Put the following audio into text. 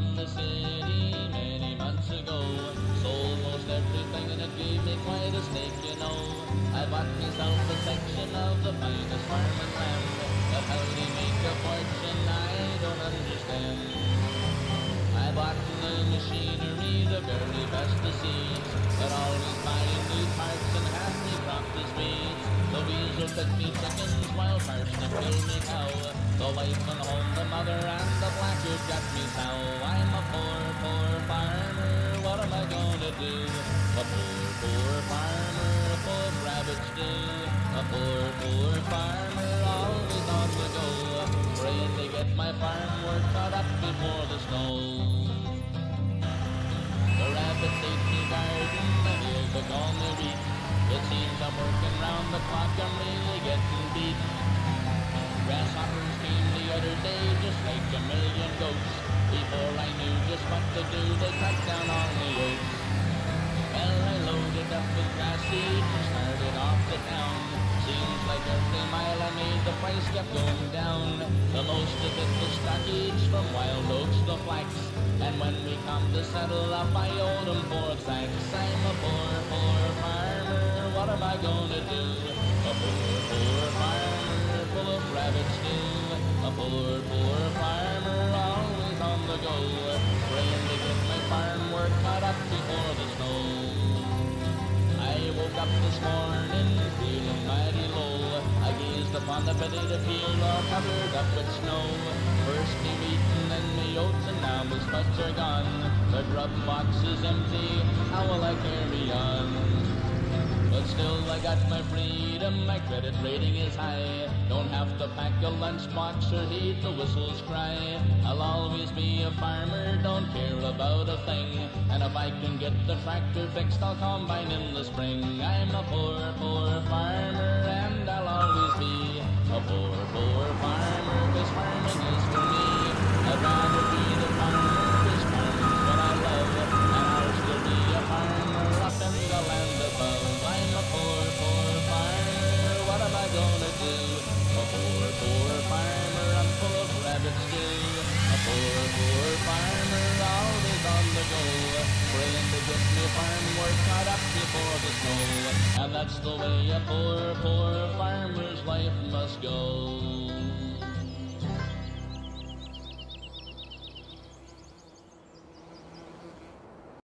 from the city many months ago. Sold most everything and it gave me quite a stake, you know. I bought myself a section of the finest farming land. But how they make a fortune I don't understand. I bought the machinery, the very best to seeds, but always buying new parts and half me crop is weeds. The weasel took me chickens while parsnip killed me cow. The wife and home, the mother and the blackguard got me sow. I'm a poor, poor farmer, what am I gonna do? A poor, poor farmer, full of rabbits do. A poor, poor farmer, always on the go, praying to get my farm work cut up before the snow. The rabbits ate me garden, the hills took all my wheat. It seems I'm working round the clock, I'm really getting beat. To do, they cut down all the oats. Well, I loaded up with grass seed and started off to town. Seems like every mile I made, the price kept going down. The most of it was dockage from wild oats to flax. And when we come to settle up, I owed them four sacks. I'm a poor, poor farmer, what am I gonna do? A poor, poor farmer, full of rabbits too. A poor, poor I woke up this morning feeling mighty low. I gazed upon the potato field all covered up with snow. First me wheat then me oats and now my spuds are gone. The grub box is empty, how will I carry on? Still I got my freedom, my credit rating is high. Don't have to pack a lunchbox or heed the whistles cry. I'll always be a farmer, don't care about a thing. And if I can get the tractor fixed, I'll combine in the spring. I'm a poor, poor farmer, and I'll always be a poor, poor Praying to get me farm cut up before the snow. And that's the way a poor, poor farmer's life must go.